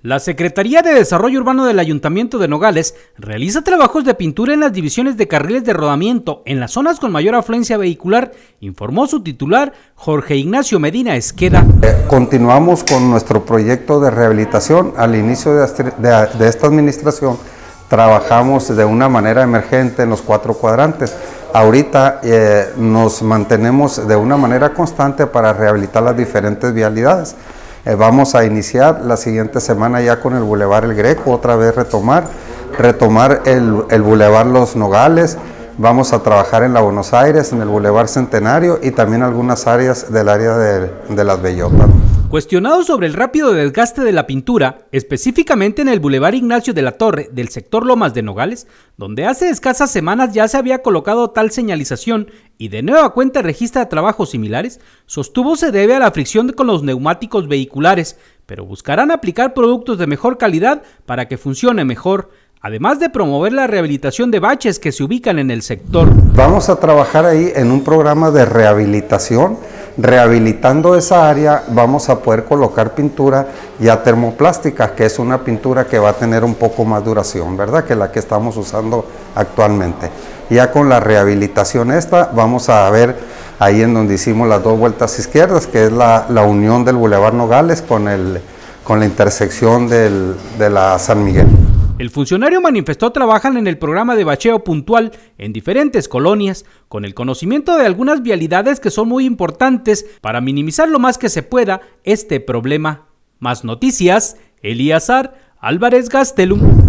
La Secretaría de Desarrollo Urbano del Ayuntamiento de Nogales realiza trabajos de pintura en las divisiones de carriles de rodamiento en las zonas con mayor afluencia vehicular, informó su titular Jorge Ignacio Medina Esqueda. Eh, continuamos con nuestro proyecto de rehabilitación. Al inicio de, esta administración trabajamos de una manera emergente en los cuatro cuadrantes. Ahorita eh, nos mantenemos de una manera constante para rehabilitar las diferentes vialidades. Eh, vamos a iniciar la siguiente semana ya con el Boulevard El Greco, otra vez retomar, retomar el, el Boulevard Los Nogales, vamos a trabajar en la Buenos Aires, en el Boulevard Centenario y también algunas áreas del área de, de las Bellotas. Cuestionado sobre el rápido desgaste de la pintura, específicamente en el Boulevard Ignacio de la Torre del sector Lomas de Nogales, donde hace escasas semanas ya se había colocado tal señalización y de nueva cuenta registra trabajos similares, sostuvo se debe a la fricción con los neumáticos vehiculares, pero buscarán aplicar productos de mejor calidad para que funcione mejor, además de promover la rehabilitación de baches que se ubican en el sector. Vamos a trabajar ahí en un programa de rehabilitación Rehabilitando esa área vamos a poder colocar pintura ya termoplástica, que es una pintura que va a tener un poco más duración, ¿verdad? Que la que estamos usando actualmente. Ya con la rehabilitación esta vamos a ver ahí en donde hicimos las dos vueltas izquierdas, que es la, unión del Boulevard Nogales con, el, con la intersección del, de la San Miguel. El funcionario manifestó trabajan en el programa de bacheo puntual en diferentes colonias, con el conocimiento de algunas vialidades que son muy importantes para minimizar lo más que se pueda este problema. Más noticias, Eliazar Álvarez Gastelum.